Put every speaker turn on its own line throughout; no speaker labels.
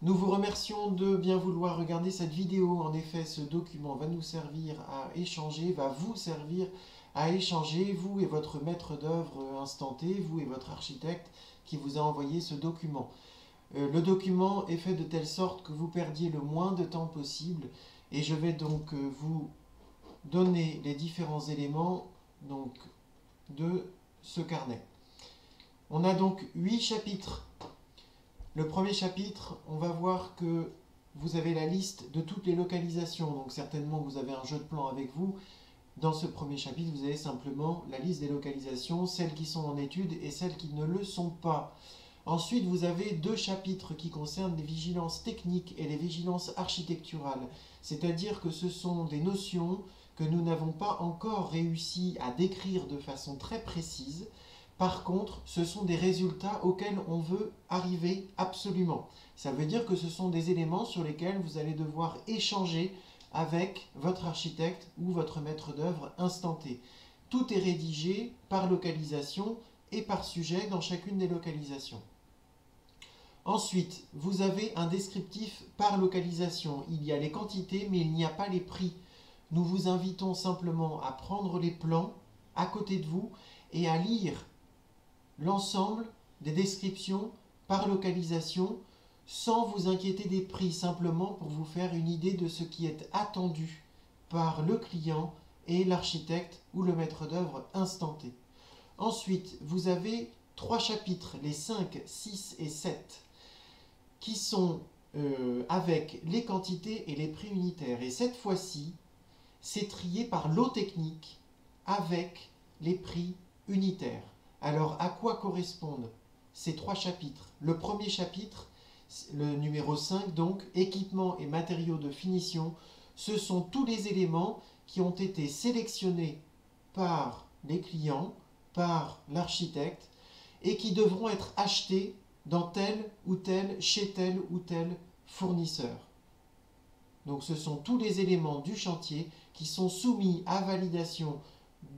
Nous vous remercions de bien vouloir regarder cette vidéo. En effet, ce document va nous servir à échanger, va vous servir à échanger, vous et votre maître d'œuvre instanté, vous et votre architecte qui vous a envoyé ce document. Euh, le document est fait de telle sorte que vous perdiez le moins de temps possible et je vais donc euh, vous donner les différents éléments donc, de ce carnet. On a donc huit chapitres le premier chapitre, on va voir que vous avez la liste de toutes les localisations. Donc certainement, vous avez un jeu de plans avec vous. Dans ce premier chapitre, vous avez simplement la liste des localisations, celles qui sont en étude et celles qui ne le sont pas. Ensuite, vous avez deux chapitres qui concernent les vigilances techniques et les vigilances architecturales. C'est-à-dire que ce sont des notions que nous n'avons pas encore réussi à décrire de façon très précise, par contre, ce sont des résultats auxquels on veut arriver absolument. Ça veut dire que ce sont des éléments sur lesquels vous allez devoir échanger avec votre architecte ou votre maître d'œuvre instanté. Tout est rédigé par localisation et par sujet dans chacune des localisations. Ensuite, vous avez un descriptif par localisation. Il y a les quantités, mais il n'y a pas les prix. Nous vous invitons simplement à prendre les plans à côté de vous et à lire l'ensemble des descriptions par localisation sans vous inquiéter des prix, simplement pour vous faire une idée de ce qui est attendu par le client et l'architecte ou le maître d'œuvre instanté. Ensuite, vous avez trois chapitres, les 5, 6 et 7, qui sont euh, avec les quantités et les prix unitaires. Et cette fois-ci, c'est trié par l'eau technique avec les prix unitaires. Alors, à quoi correspondent ces trois chapitres? Le premier chapitre, le numéro 5, donc, équipement et matériaux de finition, ce sont tous les éléments qui ont été sélectionnés par les clients, par l'architecte, et qui devront être achetés dans tel ou tel, chez tel ou tel fournisseur. Donc ce sont tous les éléments du chantier qui sont soumis à validation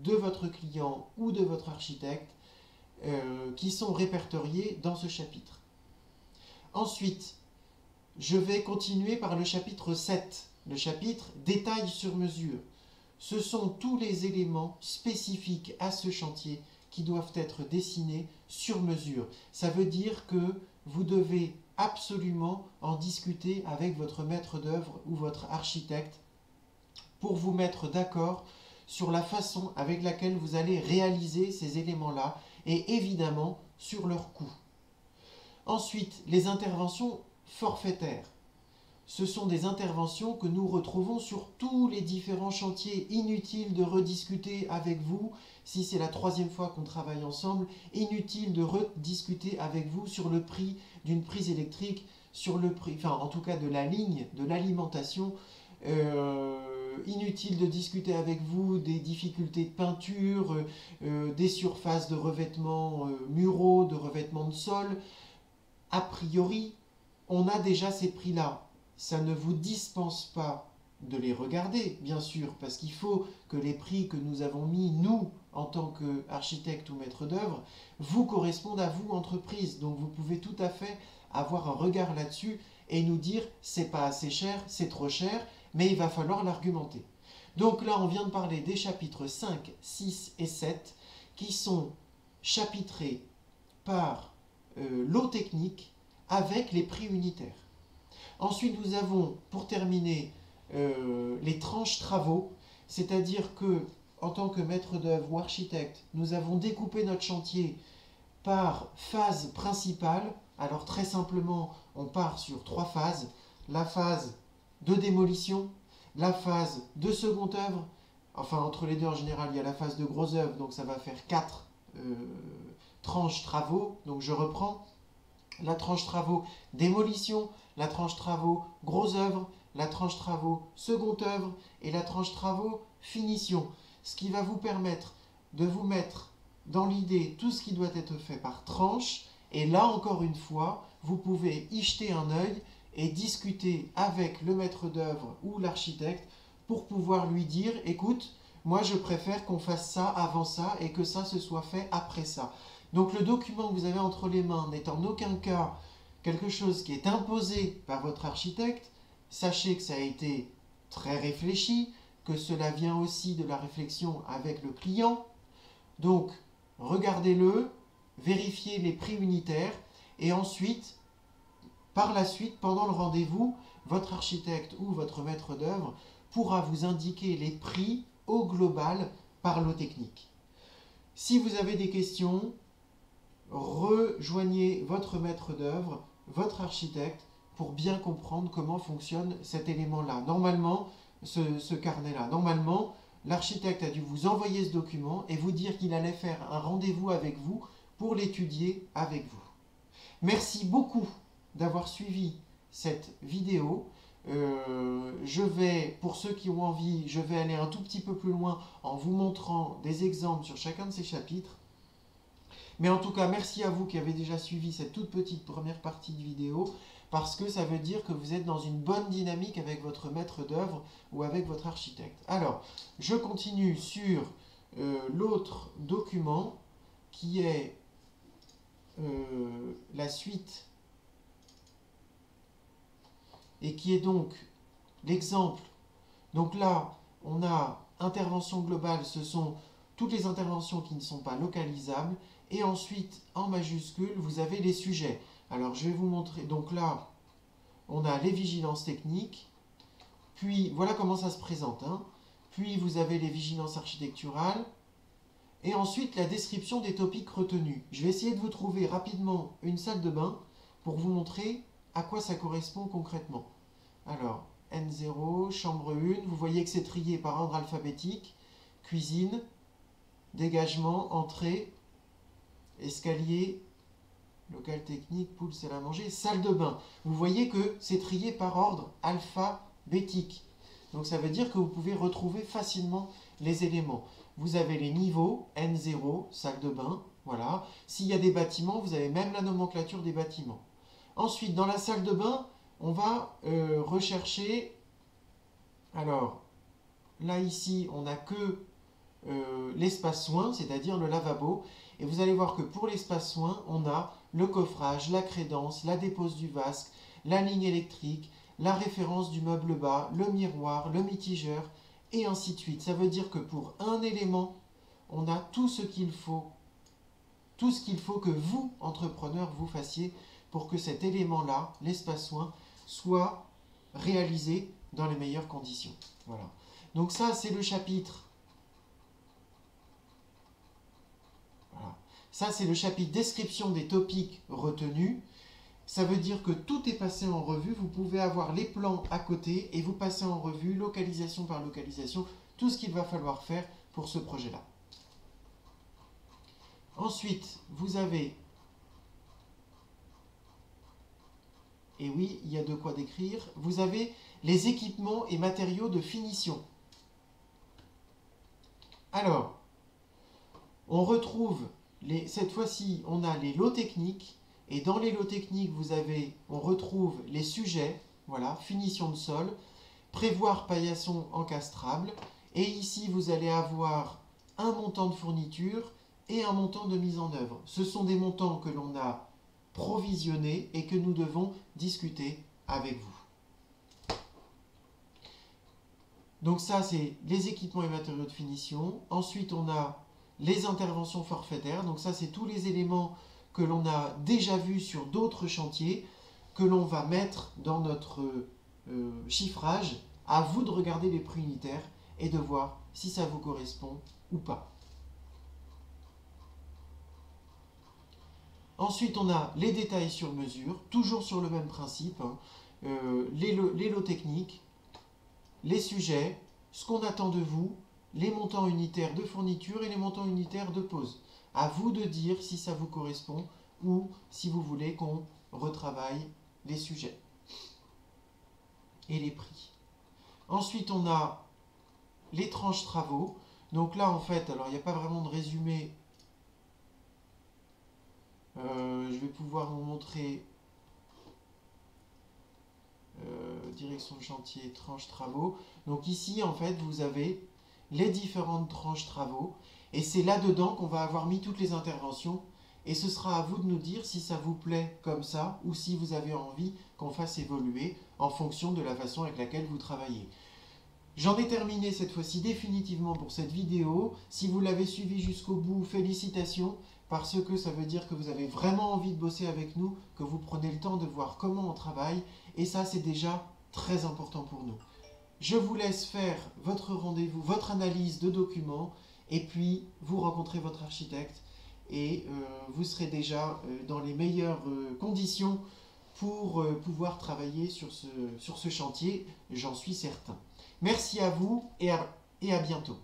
de votre client ou de votre architecte euh, qui sont répertoriés dans ce chapitre. Ensuite, je vais continuer par le chapitre 7, le chapitre détail sur mesure. Ce sont tous les éléments spécifiques à ce chantier qui doivent être dessinés sur mesure. Ça veut dire que vous devez absolument en discuter avec votre maître d'œuvre ou votre architecte pour vous mettre d'accord sur la façon avec laquelle vous allez réaliser ces éléments-là et évidemment sur leur coût. Ensuite, les interventions forfaitaires. Ce sont des interventions que nous retrouvons sur tous les différents chantiers. Inutile de rediscuter avec vous, si c'est la troisième fois qu'on travaille ensemble, inutile de rediscuter avec vous sur le prix d'une prise électrique, sur le prix, enfin en tout cas de la ligne, de l'alimentation. Euh, inutile de discuter avec vous des difficultés de peinture, euh, euh, des surfaces de revêtement muraux, de revêtement de sol. A priori, on a déjà ces prix-là. Ça ne vous dispense pas de les regarder, bien sûr, parce qu'il faut que les prix que nous avons mis, nous, en tant qu'architecte ou maître d'œuvre, vous correspondent à vous, entreprise. Donc vous pouvez tout à fait avoir un regard là-dessus et nous dire c'est pas assez cher, c'est trop cher, mais il va falloir l'argumenter. Donc là, on vient de parler des chapitres 5, 6 et 7 qui sont chapitrés par euh, l'eau technique avec les prix unitaires. Ensuite, nous avons, pour terminer, euh, les tranches travaux, c'est-à-dire que, en tant que maître d'œuvre ou architecte, nous avons découpé notre chantier par phase principale. Alors très simplement, on part sur trois phases. La phase de démolition, la phase de seconde œuvre, enfin entre les deux en général il y a la phase de gros œuvre, donc ça va faire quatre euh, tranches travaux, donc je reprends. La tranche travaux démolition, la tranche travaux gros œuvre, la tranche travaux seconde œuvre et la tranche travaux finition, ce qui va vous permettre de vous mettre dans l'idée tout ce qui doit être fait par tranche, et là encore une fois, vous pouvez y jeter un œil et discuter avec le maître d'œuvre ou l'architecte pour pouvoir lui dire écoute, moi je préfère qu'on fasse ça avant ça et que ça se soit fait après ça. Donc le document que vous avez entre les mains n'est en aucun cas quelque chose qui est imposé par votre architecte, sachez que ça a été très réfléchi, que cela vient aussi de la réflexion avec le client. Donc, regardez-le, vérifiez les prix unitaires et ensuite, par la suite, pendant le rendez-vous, votre architecte ou votre maître d'œuvre pourra vous indiquer les prix au global par l'eau technique. Si vous avez des questions, rejoignez votre maître d'œuvre, votre architecte, pour bien comprendre comment fonctionne cet élément-là. Normalement, ce, carnet-là, normalement, l'architecte a dû vous envoyer ce document et vous dire qu'il allait faire un rendez-vous avec vous pour l'étudier avec vous. Merci beaucoup d'avoir suivi cette vidéo. Euh, je vais, pour ceux qui ont envie, je vais aller un tout petit peu plus loin en vous montrant des exemples sur chacun de ces chapitres. Mais en tout cas, merci à vous qui avez déjà suivi cette toute petite première partie de vidéo, parce que ça veut dire que vous êtes dans une bonne dynamique avec votre maître d'œuvre ou avec votre architecte. Alors, je continue sur euh, l'autre document qui est euh, la suite et qui est donc l'exemple. Donc là, on a intervention globale, ce sont toutes les interventions qui ne sont pas localisables. Et ensuite, en majuscule, vous avez les sujets. Alors, je vais vous montrer. Donc là, on a les vigilances techniques. Puis, voilà comment ça se présente. Hein. Puis, vous avez les vigilances architecturales. Et ensuite, la description des topics retenus. Je vais essayer de vous trouver rapidement une salle de bain pour vous montrer à quoi ça correspond concrètement? Alors, N0, chambre 1, vous voyez que c'est trié par ordre alphabétique, cuisine, dégagement, entrée, escalier, local technique, poule, salle à manger, salle de bain. Vous voyez que c'est trié par ordre alphabétique. Donc ça veut dire que vous pouvez retrouver facilement les éléments. Vous avez les niveaux, N0, salle de bain, voilà. S'il y a des bâtiments, vous avez même la nomenclature des bâtiments. Ensuite, dans la salle de bain, on va euh, rechercher, alors là ici, on n'a que euh, l'espace soin, c'est-à-dire le lavabo, et vous allez voir que pour l'espace soin, on a le coffrage, la crédence, la dépose du vasque, la ligne électrique, la référence du meuble bas, le miroir, le mitigeur, et ainsi de suite. Ça veut dire que pour un élément, on a tout ce qu'il faut, tout ce qu'il faut que vous, entrepreneur, vous fassiez pour que cet élément-là, l'espace soin, soit réalisé dans les meilleures conditions. Voilà. Donc ça, c'est le chapitre. Voilà. Ça, c'est le chapitre description des topics retenus. Ça veut dire que tout est passé en revue. Vous pouvez avoir les plans à côté et vous passez en revue, localisation par localisation, tout ce qu'il va falloir faire pour ce projet-là. Ensuite, vous avez et oui, il y a de quoi décrire, vous avez les équipements et matériaux de finition. Alors, on retrouve, cette fois-ci, on a les lots techniques, et dans les lots techniques, vous avez, on retrouve les sujets, voilà, finition de sol, prévoir paillasson encastrable, et ici, vous allez avoir un montant de fourniture et un montant de mise en œuvre. Ce sont des montants que l'on a provisionné et que nous devons discuter avec vous. Donc ça, c'est les équipements et matériaux de finition. Ensuite, on a les interventions forfaitaires. Donc ça, c'est tous les éléments que l'on a déjà vus sur d'autres chantiers, que l'on va mettre dans notre euh, chiffrage. À vous de regarder les prix unitaires et de voir si ça vous correspond ou pas. Ensuite, on a les détails sur mesure, toujours sur le même principe, hein. euh, les, lots, techniques, les sujets, ce qu'on attend de vous, les montants unitaires de fourniture et les montants unitaires de pause. À vous de dire si ça vous correspond ou si vous voulez qu'on retravaille les sujets et les prix. Ensuite, on a les tranches travaux. Donc là, en fait, alors il n'y a pas vraiment de résumé euh, je vais pouvoir vous montrer euh, direction chantier, tranche travaux. Donc ici, en fait, vous avez les différentes tranches travaux. Et c'est là-dedans qu'on va avoir mis toutes les interventions et ce sera à vous de nous dire si ça vous plaît comme ça ou si vous avez envie qu'on fasse évoluer en fonction de la façon avec laquelle vous travaillez. J'en ai terminé cette fois-ci définitivement pour cette vidéo. Si vous l'avez suivi jusqu'au bout, félicitations, parce que ça veut dire que vous avez vraiment envie de bosser avec nous, que vous prenez le temps de voir comment on travaille, et ça c'est déjà très important pour nous. Je vous laisse faire votre rendez-vous, votre analyse de documents, et puis vous rencontrez votre architecte, et euh, vous serez déjà euh, dans les meilleures euh, conditions pour pouvoir travailler sur ce, chantier, j'en suis certain. Merci à vous et à bientôt.